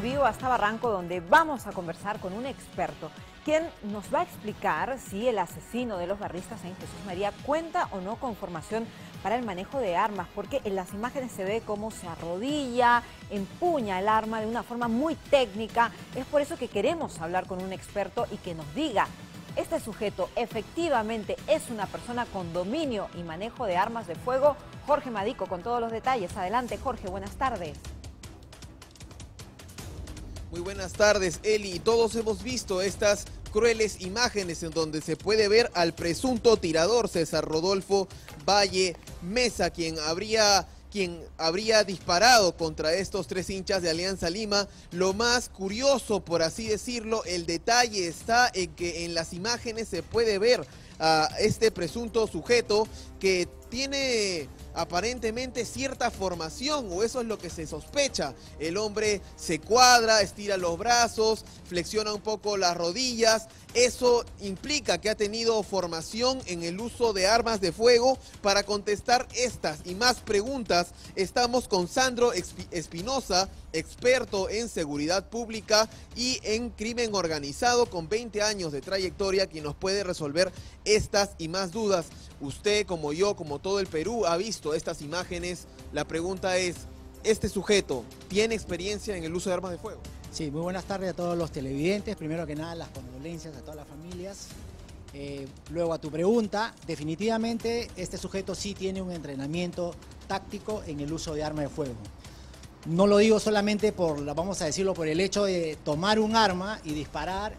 vivo hasta Barranco donde vamos a conversar con un experto quien nos va a explicar si el asesino de los barristas en Jesús María cuenta o no con formación para el manejo de armas, porque en las imágenes se ve cómo se arrodilla, empuña el arma de una forma muy técnica. Es por eso que queremos hablar con un experto y que nos diga este sujeto efectivamente es una persona con dominio y manejo de armas de fuego. Jorge Madico con todos los detalles. Adelante Jorge, buenas tardes. Muy buenas tardes, Eli. Todos hemos visto estas crueles imágenes en donde se puede ver al presunto tirador César Rodolfo Valle Mesa, quien habría quien habría disparado contra estos tres hinchas de Alianza Lima. Lo más curioso, por así decirlo, el detalle está en que en las imágenes se puede ver a este presunto sujeto que tiene aparentemente cierta formación, o eso es lo que se sospecha. El hombre se cuadra, estira los brazos, flexiona un poco las rodillas. Eso implica que ha tenido formación en el uso de armas de fuego. Para contestar estas y más preguntas, estamos con Sandro Espinosa, experto en seguridad pública y en crimen organizado con 20 años de trayectoria, quien nos puede resolver estas y más dudas. Usted, como yo, como todo el Perú, ha visto estas imágenes. La pregunta es, ¿este sujeto tiene experiencia en el uso de armas de fuego? Sí, muy buenas tardes a todos los televidentes. Primero que nada, las condolencias a todas las familias. Eh, luego a tu pregunta, definitivamente este sujeto sí tiene un entrenamiento táctico en el uso de armas de fuego. No lo digo solamente por, vamos a decirlo, por el hecho de tomar un arma y disparar,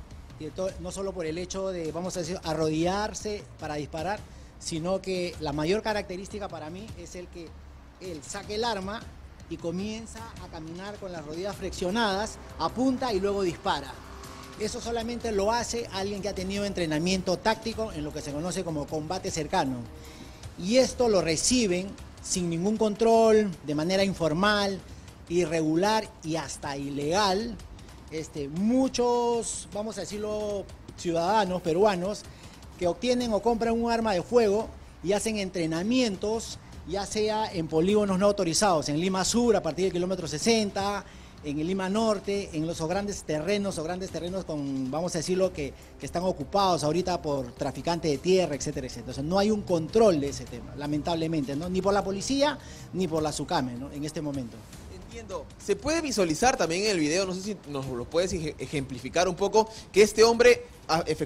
no solo por el hecho de, vamos a decir, arrodillarse para disparar, sino que la mayor característica para mí es el que él saque el arma y comienza a caminar con las rodillas flexionadas, apunta y luego dispara. Eso solamente lo hace alguien que ha tenido entrenamiento táctico en lo que se conoce como combate cercano. Y esto lo reciben sin ningún control, de manera informal, irregular y hasta ilegal. Este, muchos, vamos a decirlo, ciudadanos peruanos que obtienen o compran un arma de fuego y hacen entrenamientos, ya sea en polígonos no autorizados, en Lima Sur a partir del kilómetro 60, en el Lima Norte, en los grandes terrenos o grandes terrenos con, vamos a decirlo, que, que, están ocupados ahorita por traficantes de tierra, etcétera, etcétera. Entonces no hay un control de ese tema, lamentablemente, ¿no? ni por la policía ni por la SUCAME en este momento. Se puede visualizar también en el video, no sé si nos lo puedes ejemplificar un poco, que este hombre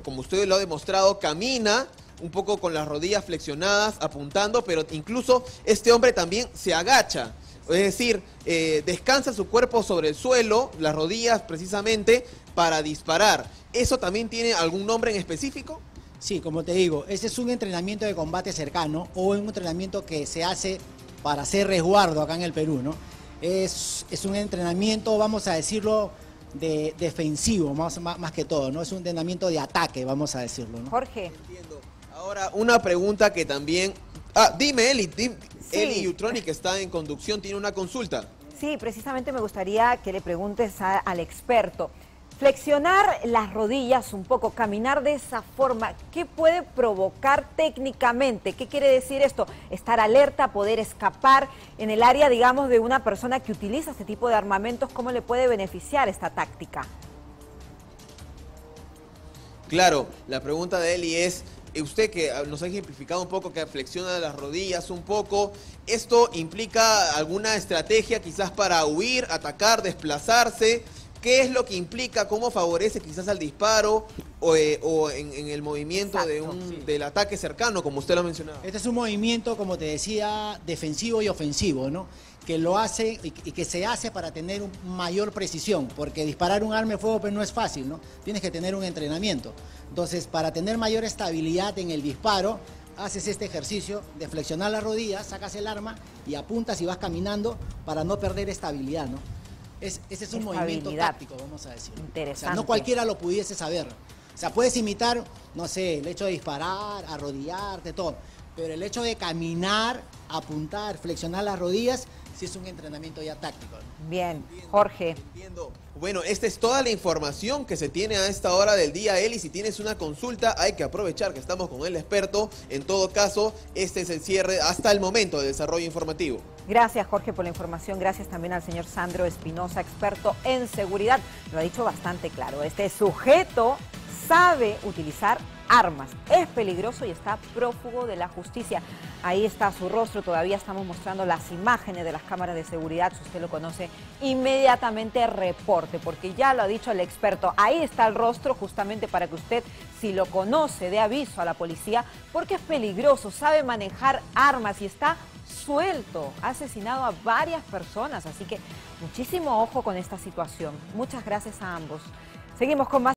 como usted lo ha demostrado, camina un poco con las rodillas flexionadas, apuntando, pero incluso este hombre también se agacha. Es decir, eh, descansa su cuerpo sobre el suelo, las rodillas precisamente, para disparar. ¿Eso también tiene algún nombre en específico? Sí, como te digo, ese es un entrenamiento de combate cercano o un entrenamiento que se hace para hacer resguardo acá en el Perú, ¿no? Es, es un entrenamiento, vamos a decirlo, de defensivo, más, más, que todo, ¿no? Es un entrenamiento de ataque, vamos a decirlo, ¿no? Jorge. Entiendo. Ahora, una pregunta que también... Ah, dime, Eli. Eli Utroni, que está en conducción, tiene una consulta. Sí, precisamente me gustaría que le preguntes al experto. Flexionar las rodillas un poco, caminar de esa forma, ¿qué puede provocar técnicamente? ¿Qué quiere decir esto? Estar alerta, poder escapar en el área, digamos, de una persona que utiliza este tipo de armamentos, ¿cómo le puede beneficiar esta táctica? Claro, la pregunta de Eli es, eh, usted que nos ha ejemplificado un poco, que flexiona las rodillas un poco, ¿esto implica alguna estrategia quizás para huir, atacar, desplazarse? ¿Qué es lo que implica? ¿Cómo favorece quizás al disparo o, eh, en, el movimiento de un, del ataque cercano, como usted lo ha mencionado? Este es un movimiento, como te decía, defensivo y ofensivo, ¿no? Que lo hace y, que se hace para tener mayor precisión, porque disparar un arma de fuego pues, no es fácil, ¿no? Tienes que tener un entrenamiento. Entonces, para tener mayor estabilidad en el disparo, haces este ejercicio de flexionar las rodillas, sacas el arma y apuntas y vas caminando para no perder estabilidad, ¿no? Ese es un movimiento táctico, vamos a decir. Interesante. no cualquiera lo pudiese saber. O sea, puedes imitar, no sé, el hecho de disparar, arrodillarte, todo. Pero el hecho de caminar, apuntar, flexionar las rodillas, sí es un entrenamiento ya táctico. Bien, Jorge. Bueno, esta es toda la información que se tiene a esta hora del día, Eli. Si tienes una consulta, hay que aprovechar que estamos con el experto. En todo caso, este es el cierre hasta el momento de desarrollo informativo. Gracias Jorge por la información, gracias también al señor Sandro Espinosa, experto en seguridad. Lo ha dicho bastante claro, este sujeto sabe utilizar armas, es peligroso y está prófugo de la justicia. Ahí está su rostro, todavía estamos mostrando las imágenes de las cámaras de seguridad, si usted lo conoce, inmediatamente reporte, porque ya lo ha dicho el experto, ahí está el rostro justamente para que usted, si lo conoce, dé aviso a la policía, porque es peligroso, sabe manejar armas y está suelto, ha asesinado a varias personas, así que muchísimo ojo con esta situación. Muchas gracias a ambos. Seguimos con más.